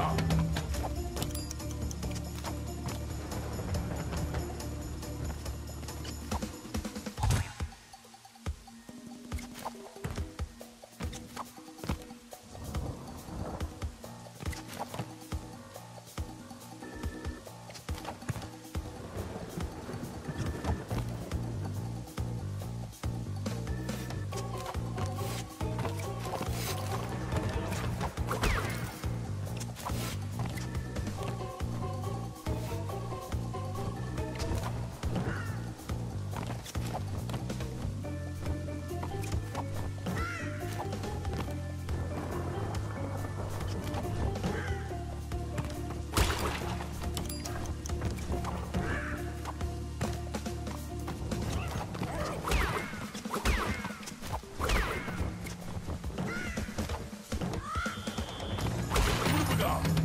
stop. off.